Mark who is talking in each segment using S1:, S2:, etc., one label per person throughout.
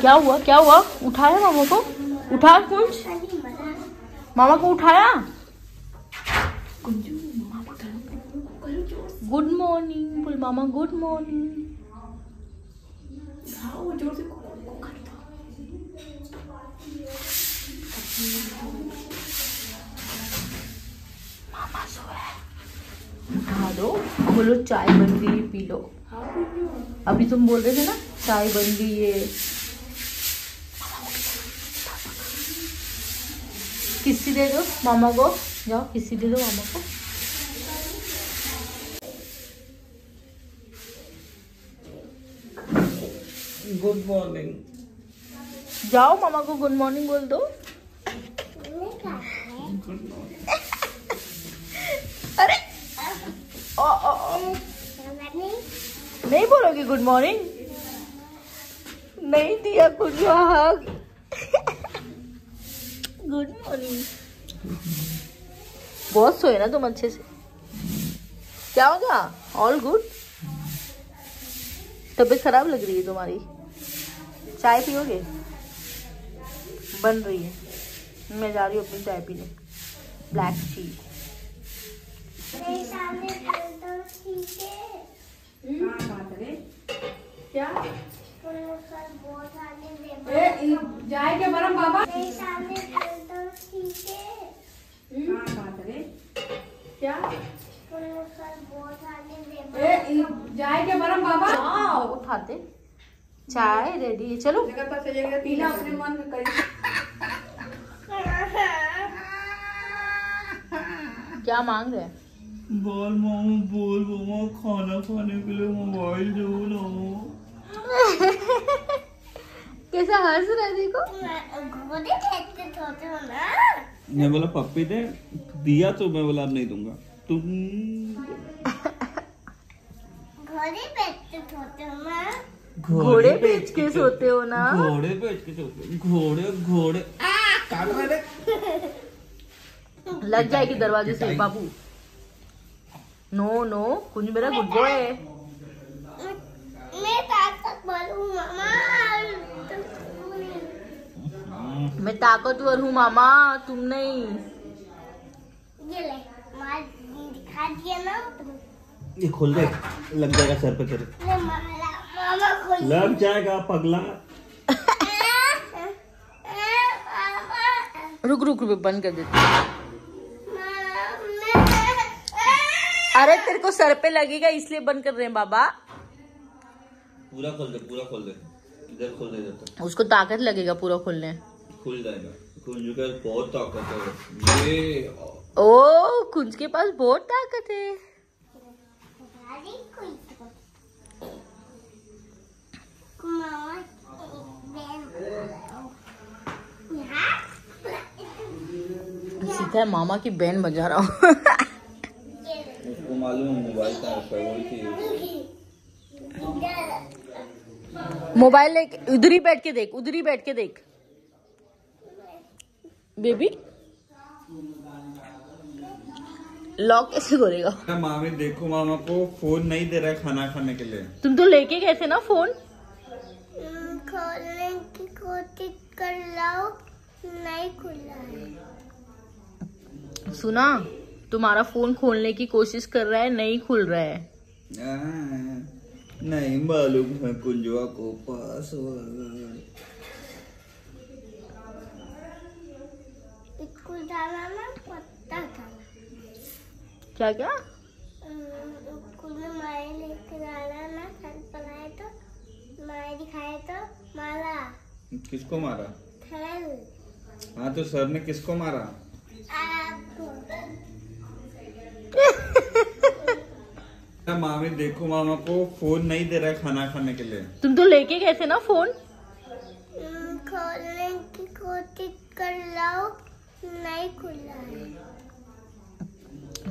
S1: क्या हुआ? क्या हुआ? उठाया मामा को? उठा कुछ मामा को उठाया? गुड मॉर्निंग बोल मामा गुड मॉर्निंग मामा सोया है। उठा दो बोलो चाय बन गई पी लो। अभी तुम बोल रहे थे ना चाय बन गई है। किसी दे दो? मामा को? जाओ किसी दे दो मामा को?
S2: गुड मॉर्निंग
S1: जाओ मामा को गुड मॉर्निंग बोल दो। अरे ओ, ओ, ओ, नहीं बोलोगे गुड मॉर्निंग नहीं दिया गुड मॉर्निंग बहुत सोए ना तुम अच्छे से। क्या हो गया ऑल गुड तबीयत खराब लग रही है तुम्हारी। चाय पियोगे? बन रही है। मैं जा रही हूँ अपनी चाय पीने। ब्लैक टी
S3: जाए के बरम बाबा क्या ए, जाए के बरम बाबा
S1: हाँ उठाते चाय रेडी है चलो
S3: पीना अपने मन में
S1: क्या मांग रहे हैं?
S2: बोल मामा बोल मामा खाना खाने के लिए मोबाइल दो ना।
S1: कैसा हंस रहा है देखो?
S2: मैं बोला पप्पी दे दिया तो मैं बोला अब नहीं दूँगा। तुम
S1: घोड़े बेच के सोते हो ना?
S2: घोड़े बेच के सोते घोड़े घोड़े।
S1: लग जाएगी दरवाजे से बाबू। नो नो कुछ मेरा गुड बॉय है मैं ताकतवर हूँ मामा तुम नहीं ये ले
S4: दिखा दिया ना
S2: ये खोल दे लग जाएगा सर पे तेरे
S4: मामा खोल
S2: लग जाएगा पगला
S1: रुक रुक रुक बंद कर देती हूँ। अरे तेरे को सर पे लगेगा इसलिए बंद कर रहे हैं बाबा।
S2: पूरा खोल दे पूरा खोल दे। इधर खोल दे इधर
S1: उसको ताकत लगेगा पूरा खोलने।
S2: खुल जाएगा। कुंजू का बहुत ताकत है। ये
S1: ओ कुंज के पास बहुत ताकत है। सीधा मामा की बहन बजा रहा हूँ।
S2: मालूम है मोबाइल
S1: लेके उधर ही बैठ के देख उधर ही बैठ के देख। बेबी? लॉक कैसे खोलेगा
S2: मामी देखो मामा को फ़ोन नहीं दे रहा है खाना खाने के लिए।
S1: तुम तो लेके गए थे ना फ़ोन?
S4: खोलने की कोशिश कर लाओ नहीं खुला है।
S1: सुना? तुम्हारा फ़ोन खोलने की कोशिश कर रहा है नहीं खुल रहा है।
S2: आ, नहीं मालूम है कुंजवा को पासवर्ड
S4: था
S1: क्या क्या
S4: स्कूल में माए लेकर आना ना कल पढ़ाए तो माए दिखाए तो माला
S2: किसको मारा? हाँ तो सर ने किसको मारा?
S4: आपको
S2: मामी देखो मामा को फ़ोन नहीं दे रहा है खाना खाने के लिए।
S1: तुम तो लेके गए थे ना फ़ोन?
S4: खोलने की कोशिश कर लाओ नहीं खुला है।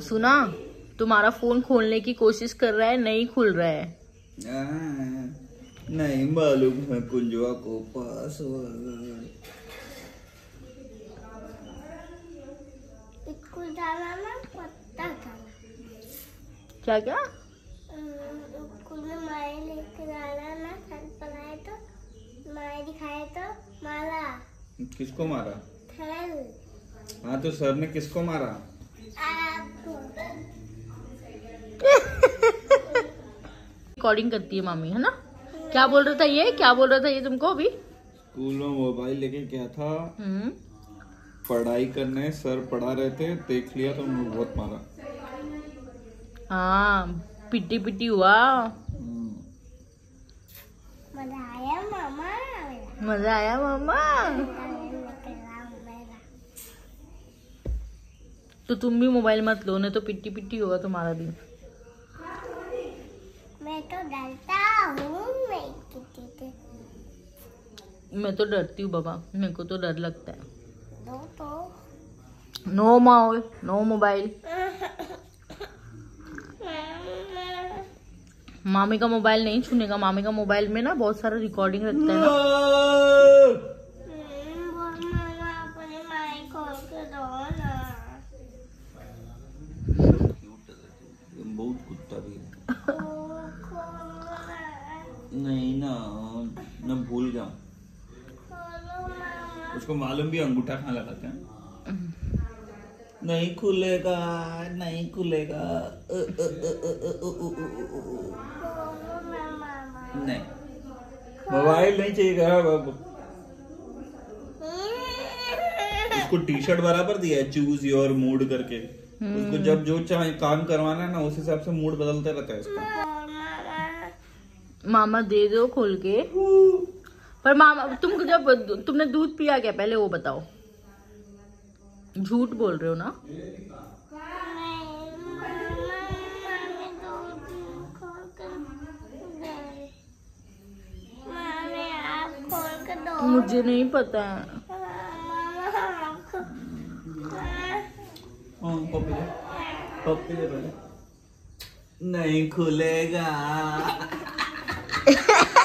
S1: सुना तुम्हारा फ़ोन खोलने की कोशिश कर रहा है नहीं खुल रहा है।
S2: आ, नहीं मालूम है कुंजवा को पासवर्ड
S4: स्कूल जाना ना
S1: क्या क्या?
S4: ना तो माए दिखाए तो माला
S2: किसको मारा? हाँ तो सर ने किसको मारा?
S1: रिकॉर्डिंग करती है मामी है ना? क्या बोल रहा था ये? क्या बोल रहा था ये तुमको अभी?
S2: स्कूल में मोबाइल लेके क्या था।
S1: हम्म।
S2: पढ़ाई करने सर पढ़ा रहे थे देख लिया तो उन्होंने बहुत मारा।
S1: हाँ पिट्टी पिट्टी हुआ।
S2: हम्म।
S4: मज़ा आया मामा।
S1: मज़ा आया मामा। तो तुम भी मोबाइल मत लो नहीं तो पिट्टी पिट्टी होगा तुम्हारा भी।
S4: मैं तो डरता हूँ मैं
S1: तो डरती हूँ बाबा मेरे को तो डर लगता है। नो माहौल नो मोबाइल मामी का मोबाइल नहीं छूनेगा मामी का मोबाइल में ना बहुत सारा रिकॉर्डिंग रखता है ना।
S2: नहीं ना, मैं भूल गया। उसको मालूम भी अंगूठा कहाँ लगाते हैं नहीं खुलेगा नहीं खुलेगा नहीं मोबाइल नहीं चाहिएगा बाबू उसको टी शर्ट बराबर दिया है चूज़ योर मूड करके उसको जब जो चाहे काम करवाना है ना उस हिसाब से मूड बदलते रहता है इसका
S4: मामा
S1: दे दो खोल के पर मामा तुम जब तुमने दूध पिया क्या? पहले वो बताओ। झूठ बोल रहे हो ना? मुझे नहीं पता। है
S2: नहीं खुलेगा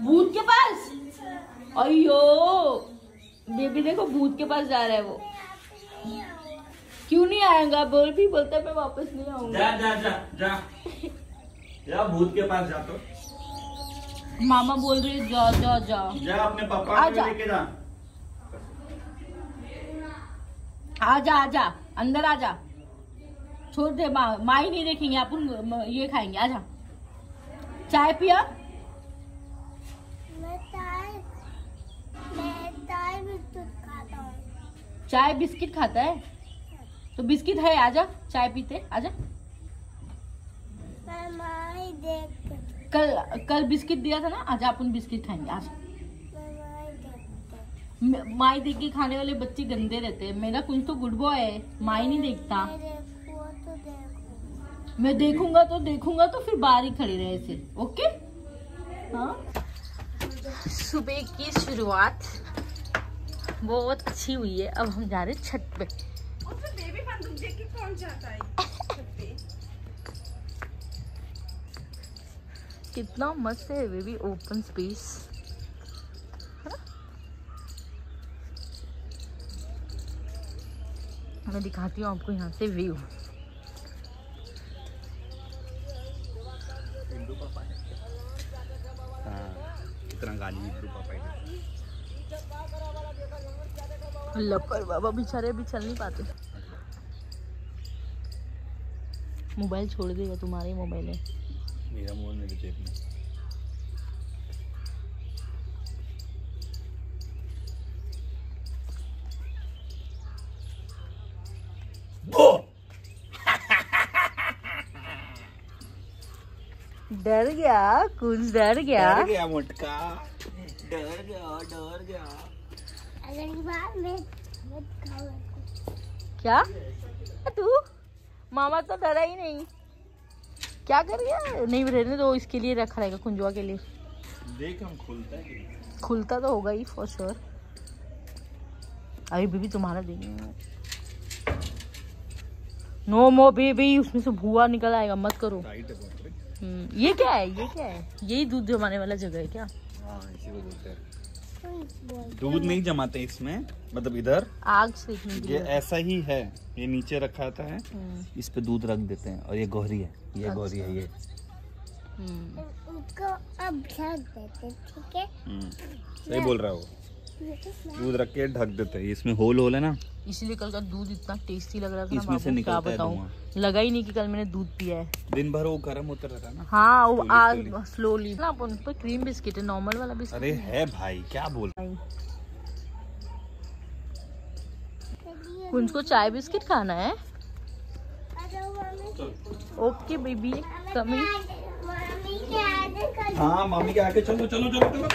S1: भूत के पास अयो बेबी देखो भूत के पास जा रहा है वो। क्यों नहीं आएगा? बोल भी बोलता मैं वापस नहीं आऊँगा।
S2: जा जा जा जा। जा भूत के पास जा तो।
S1: मामा बोल रही है, जा जा जा।
S2: जा अपने पापा को। लेके जा।
S1: आजा आजा अंदर आजा छोड़ दे माँ माँ ही नहीं देखेंगे अपन ये खाएँगे आजा चाय पिया? चाय बिस्किट खाता है? तो बिस्किट है आजा चाय पीते आजा। कल कल बिस्किट दिया था ना आजा अपन बिस्किट खाएँगे आजा। माई देख के खाने वाले बच्चे गंदे रहते हैं। मेरा कुछ तो गुड बॉय है माई नहीं देखता। मैं देखूँगा तो देखूँगा तो फिर बाहर ही खड़े रहे ऐसे ओके? हाँ? सुबह की शुरुआत बहुत अच्छी हुई है। अब हम जा रहे हैं छत पे। कितना मस्त है बेबी ओपन स्पेस मैं दिखाती हूँ आपको यहाँ से व्यू
S2: कितना गाली पापा
S1: बाबा बेचारे अभी चल नहीं पाते मोबाइल छोड़ देगा तुम्हारे मोबाइल है
S2: मेरा मोबाइल मेरे जेब में
S1: डर गया कुछ डर गया
S2: डर गया मोटका डर गया डर गया
S1: क्या? तू? मामा तो डरा ही नहीं। क्या कर रही है? नहीं रहने दो इसके लिए रखा रहेगा कुंजवा के लिए।
S2: देख हम खुलता है
S1: खुलता तो होगा ही फॉर श्योर अभी बीबी तुम्हारा देंगे नो मो बेबी उसमें से भुआ निकल आएगा मत करो। हम्म, ये क्या है? ये क्या है? यही दूध जमाने वाला जगह है क्या?
S2: हाँ इसी को बोलते हैं।
S4: बोल
S2: दूध नहीं जमाते इसमें मतलब इधर।
S1: आग से
S2: ये ऐसा ही है ये नीचे रखा था है।
S1: हम्म,
S2: इस पे दूध रख देते हैं और ये गोहरी है ये अच्छा। गोहरी है ये।
S1: हम्म।
S4: उसको अब ढक देते ठीक है?
S2: हम्म, सही बोल रहा हो। दूध रख के ढक देते हैं। इसमें होल होल है ना?
S1: इसीलिए कल का दूध इतना टेस्टी लग रहा था ना
S2: इसमें से निकलता है
S1: लगा ही नहीं कि कल मैंने दूध पिया है।
S2: दिन भर वो गर्म होता रहता है ना।
S1: हाँ वो
S2: slowly.
S1: स्लोली ना अपन पर क्रीम बिस्किट है नॉर्मल वाला बिस्किट
S2: अरे है। भाई क्या बोल
S1: कुंज को चाय बिस्किट खाना है? ओके बेबी कमिंग
S2: हाँ मम्मी के आके चलो चलो चलो चलो।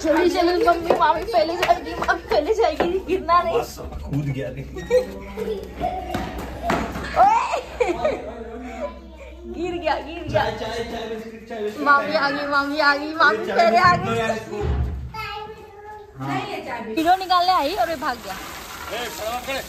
S1: चली चली मम्मी मामी पहले जाएगी मामी पहले जाएगी गिरना नहीं।
S2: बस कूद गया रे।
S1: गिर गया गिर गया।
S2: चाय चाय बिस्किट चाय बिस्किट।
S1: मामी आ गई मामी आ गई मामी पहले आ गई।
S3: है
S1: हीरो निकालने आई और ये भाग गया।
S2: ए, खड़ा खड़े।